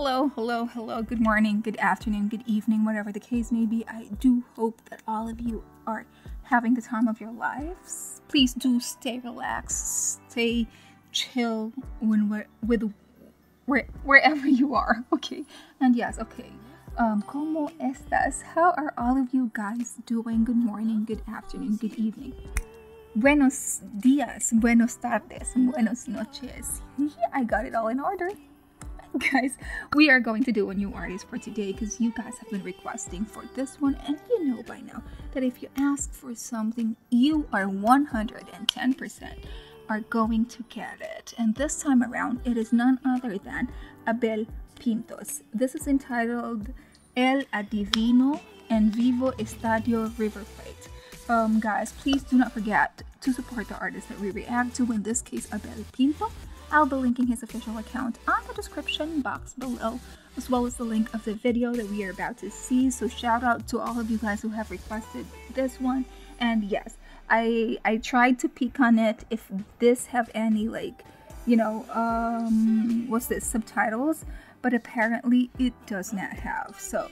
Hello, hello, hello. Good morning, good afternoon, good evening, whatever the case may be. I do hope that all of you are having the time of your lives. Please do stay relaxed, stay chill when we're with where, wherever you are. Okay, and yes, okay. Um, ¿Cómo estás? How are all of you guys doing? Good morning, good afternoon, good evening. Buenos días, buenos tardes, buenos noches. I got it all in order. Guys, we are going to do a new artist for today because you guys have been requesting for this one, and you know by now that if you ask for something, you are 110% are going to get it. And this time around, it is none other than Abel Pintos. This is entitled El Adivino en Vivo Estadio River Plate. Um, guys, please do not forget to support the artist that we react to, in this case, Abel Pinto. I'll be linking his official account on the description box below, as well as the link of the video that we are about to see. So shout out to all of you guys who have requested this one. And yes, I I tried to peek on it if this have any like, you know, um what's this, subtitles, but apparently it does not have. So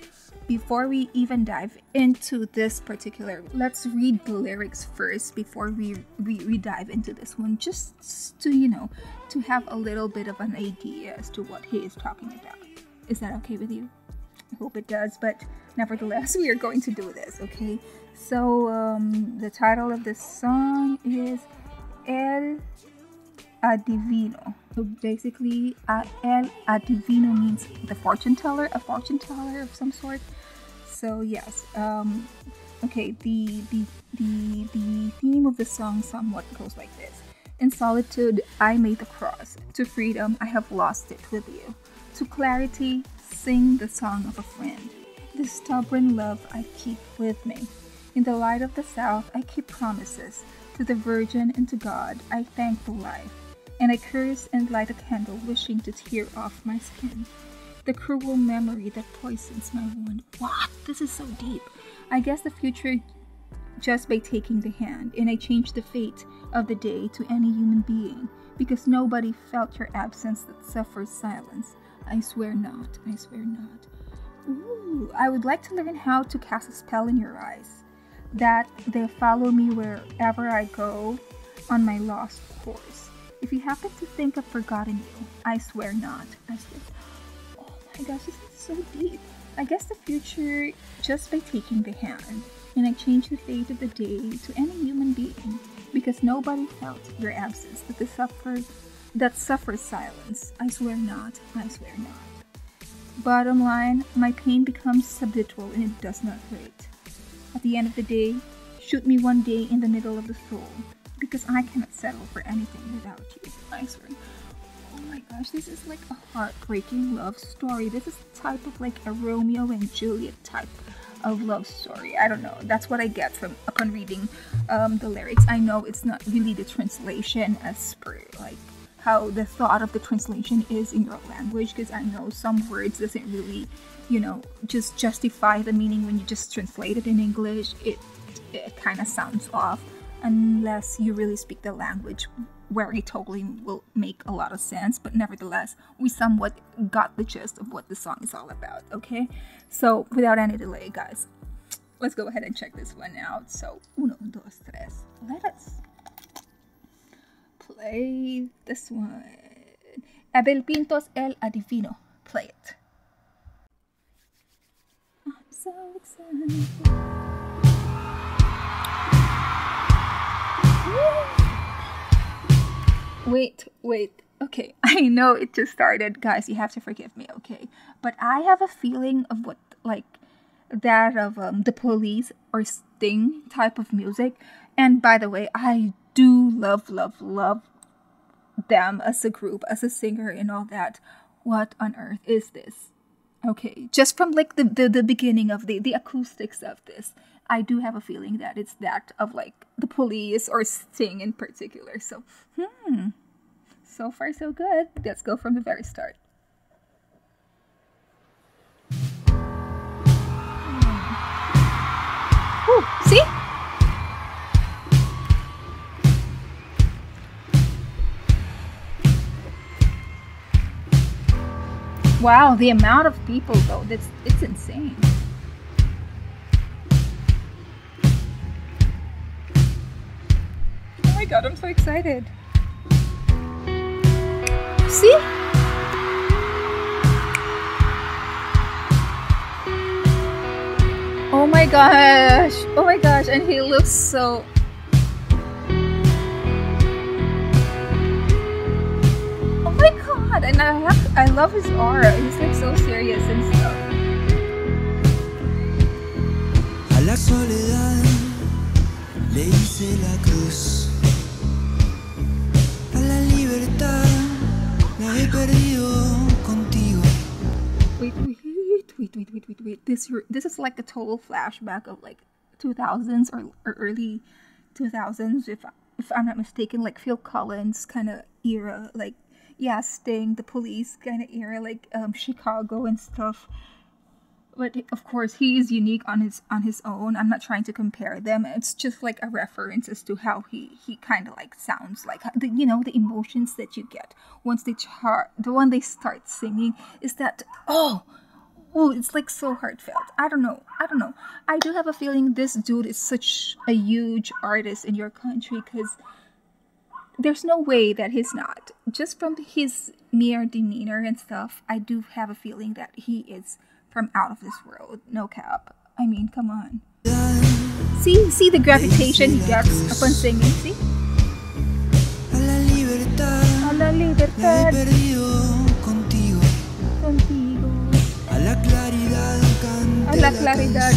before we even dive into this particular let's read the lyrics first before we, we, we dive into this one just to you know to have a little bit of an idea as to what he is talking about. Is that okay with you? I hope it does but nevertheless we are going to do this okay? So um, the title of this song is el adivino. So basically, uh, El Adivino means the fortune teller, a fortune teller of some sort. So yes, um, okay. The the the the theme of the song somewhat goes like this: In solitude, I made the cross. To freedom, I have lost it with you. To clarity, sing the song of a friend. The stubborn love I keep with me. In the light of the south, I keep promises. To the Virgin and to God, I thank the life and I curse and light a candle, wishing to tear off my skin. The cruel memory that poisons my wound. What? This is so deep. I guess the future just by taking the hand, and I change the fate of the day to any human being, because nobody felt your absence that suffers silence. I swear not, I swear not. Ooh, I would like to learn how to cast a spell in your eyes, that they follow me wherever I go on my lost course. If you happen to think I've forgotten you, I swear not. I swear. Oh my gosh, this is so deep. I guess the future just by taking the hand, and I change the fate of the day to any human being, because nobody felt your absence that the suffered that suffers silence. I swear not. I swear not. Bottom line, my pain becomes habitual and it does not hurt. At the end of the day, shoot me one day in the middle of the soul because I cannot settle for anything without you. I swear. Oh my gosh, this is like a heartbreaking love story. This is the type of like a Romeo and Juliet type of love story. I don't know. That's what I get from upon reading um, the lyrics. I know it's not really the translation as per like how the thought of the translation is in your language because I know some words doesn't really, you know, just justify the meaning when you just translate it in English. It it kind of sounds off unless you really speak the language where it totally will make a lot of sense but nevertheless we somewhat got the gist of what the song is all about okay? So without any delay guys let's go ahead and check this one out. So uno dos tres. Let us play this one. Abel pintos el adivino. Play it. I'm so excited Wait, wait. Okay, I know it just started, guys. You have to forgive me, okay? But I have a feeling of what, like, that of um, the police or Sting type of music. And by the way, I do love, love, love them as a group, as a singer, and all that. What on earth is this? Okay, just from like the, the, the beginning of the, the acoustics of this, I do have a feeling that it's that of like the police or Sting in particular. So, hmm. So far, so good. Let's go from the very start. Ooh, see? Wow, the amount of people though, that's it's insane. God, I'm so excited. See? Oh my gosh. Oh my gosh, and he looks so Oh my god, and I have, I love his aura. He's like so serious and stuff. La soledad le hice la cruz. Wait, wait, wait, wait, wait, wait, wait. This this is like a total flashback of like 2000s or, or early 2000s, if if I'm not mistaken, like Phil Collins kind of era, like yeah, Sting, the police kind of era, like um, Chicago and stuff. But of course, he is unique on his on his own. I'm not trying to compare them. It's just like a reference as to how he he kind of like sounds like the you know the emotions that you get once they chart the one they start singing is that oh oh it's like so heartfelt i don't know i don't know i do have a feeling this dude is such a huge artist in your country because there's no way that he's not. Just from his mere demeanor and stuff, I do have a feeling that he is from out of this world. No cap. I mean, come on. See, see the gravitation he gets upon singing. See. A la libertad, a la libertad. Contigo. A la claridad, a la claridad.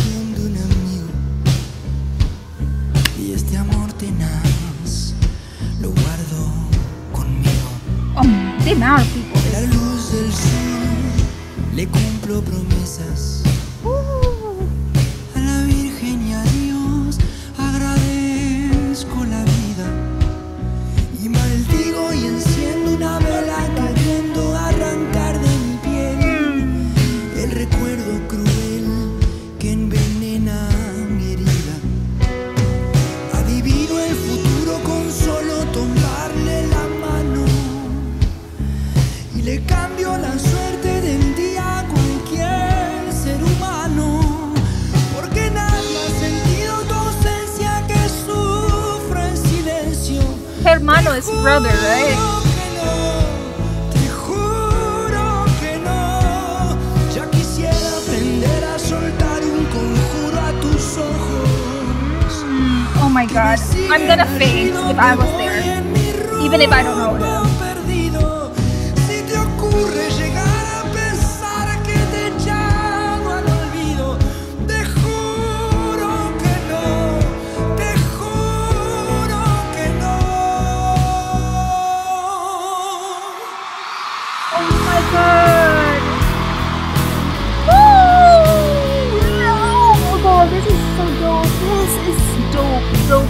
Y este amor tenaz. lo guardo conmigo. Oh, the amount of people. Le cumplo promesas. A la Virgen y a Dios agradezco la vida. Y maldigo y enciendo una vela queriendo arrancar de mi piel el recuerdo cruel que envenena mi herida. Ha vivido el futuro con solo tomarle la mano y le cambio la suerte Hermano brother, right? Mm, oh my god, I'm gonna faint if I was there, even if I don't know.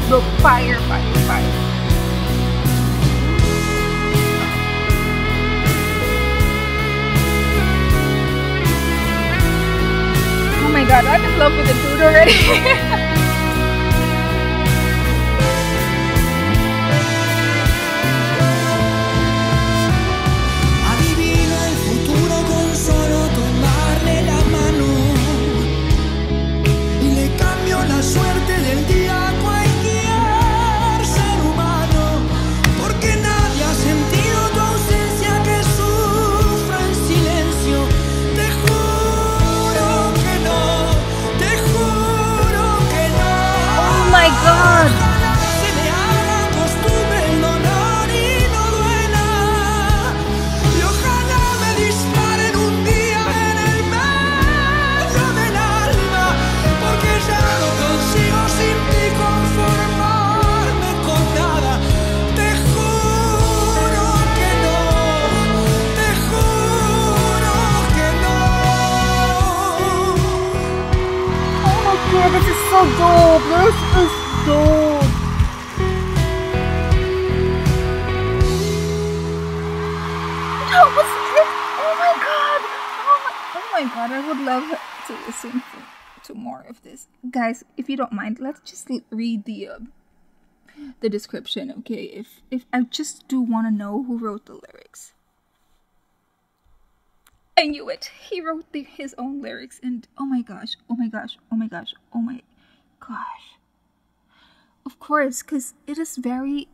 The fire, fire, fire. Oh my god, I'm in love with the dude already. That was. Oh my god. Oh my, oh my god. I would love to listen to, to more of this. Guys, if you don't mind, let's just read the uh, the description, okay? If if I just do want to know who wrote the lyrics. I knew it. He wrote the, his own lyrics, and oh my gosh, oh my gosh, oh my gosh, oh my gosh. Of course, because it is very.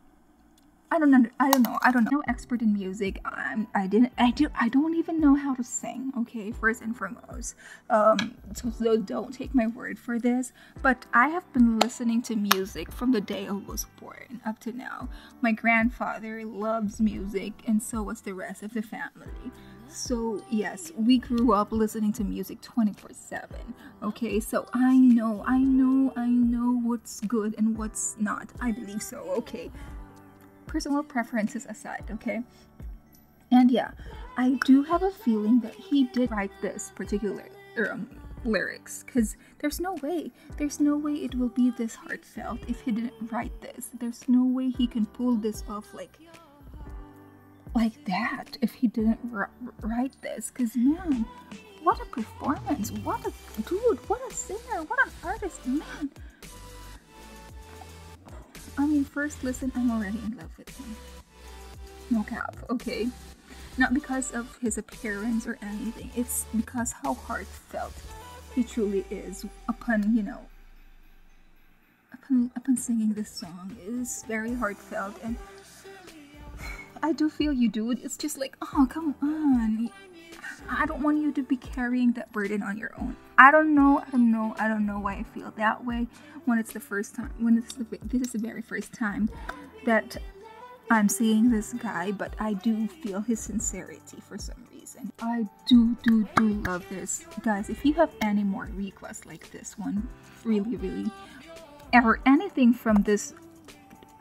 I don't know. I don't know. I don't know. No expert in music. I'm. I didn't. I do. I don't even know how to sing. Okay, first and foremost. Um. So, so don't take my word for this. But I have been listening to music from the day I was born up to now. My grandfather loves music, and so was the rest of the family. So, yes, we grew up listening to music 24 7. Okay, so I know, I know, I know what's good and what's not. I believe so. Okay, personal preferences aside, okay? And yeah, I do have a feeling that he did write this particular um, lyrics because there's no way, there's no way it will be this heartfelt if he didn't write this. There's no way he can pull this off like like that if he didn't write this. Because, man, what a performance! What a dude! What a singer! What an artist! Man! I mean, first listen, I'm already in love with him. No cap, okay? Not because of his appearance or anything, it's because how heartfelt he truly is upon, you know, upon, upon singing this song. It is very heartfelt and I do feel you, dude. It's just like, oh, come on. I don't want you to be carrying that burden on your own. I don't know. I don't know. I don't know why I feel that way when it's the first time. When it's the this is the very first time that I'm seeing this guy, but I do feel his sincerity for some reason. I do, do, do love this, guys. If you have any more requests like this one, really, really, or anything from this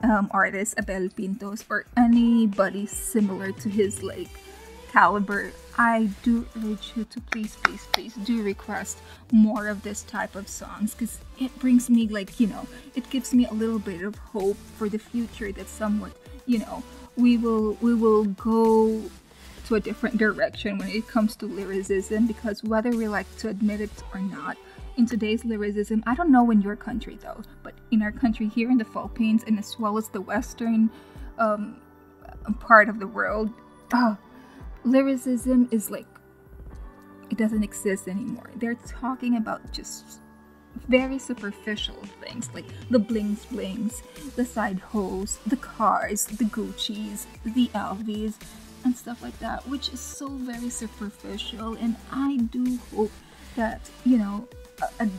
um, artist Abel Pintos or anybody similar to his like caliber, I do urge you to please, please, please do request more of this type of songs because it brings me like you know it gives me a little bit of hope for the future that somewhat you know we will we will go to a different direction when it comes to lyricism because whether we like to admit it or not in today's lyricism, I don't know in your country though, but in our country here in the Philippines and as well as the western um, part of the world, uh, lyricism is like it doesn't exist anymore. They're talking about just very superficial things like the blings blings, the side hoes, the cars, the Gucci's, the LVs, and stuff like that, which is so very superficial. And I do hope that, you know, a,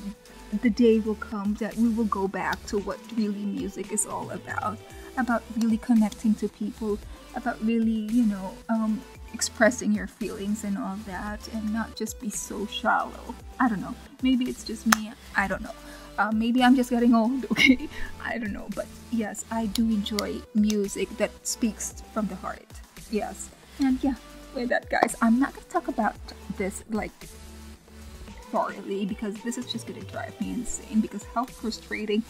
the day will come that we will go back to what really music is all about. About really connecting to people about really you know um, expressing your feelings and all that and not just be so shallow. I don't know. Maybe it's just me. I don't know. Uh, maybe i'm just getting old okay? I don't know. But yes i do enjoy music that speaks from the heart. Yes. And yeah with that guys i'm not gonna talk about this like thoroughly because this is just gonna drive me insane because how frustrating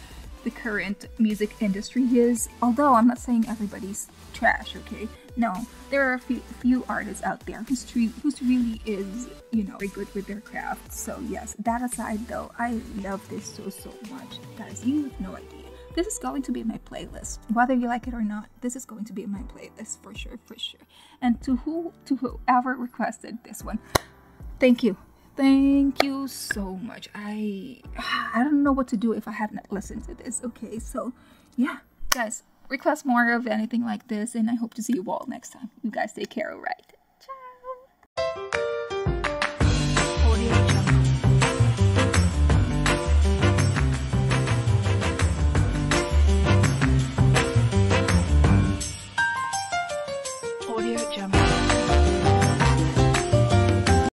the current music industry is. Although I'm not saying everybody's trash, okay? No, there are a few, few artists out there who's, tre- who's really is, you know, very good with their craft. So yes, that aside though, I love this so, so much. Guys, you have no idea. This is going to be my playlist. Whether you like it or not, this is going to be my playlist for sure, for sure. And to who to whoever requested this one, thank you thank you so much. I i don't know what to do if i haven't listened to this. Okay so yeah guys request more of anything like this and i hope to see you all next time. You guys take care all right? Ciao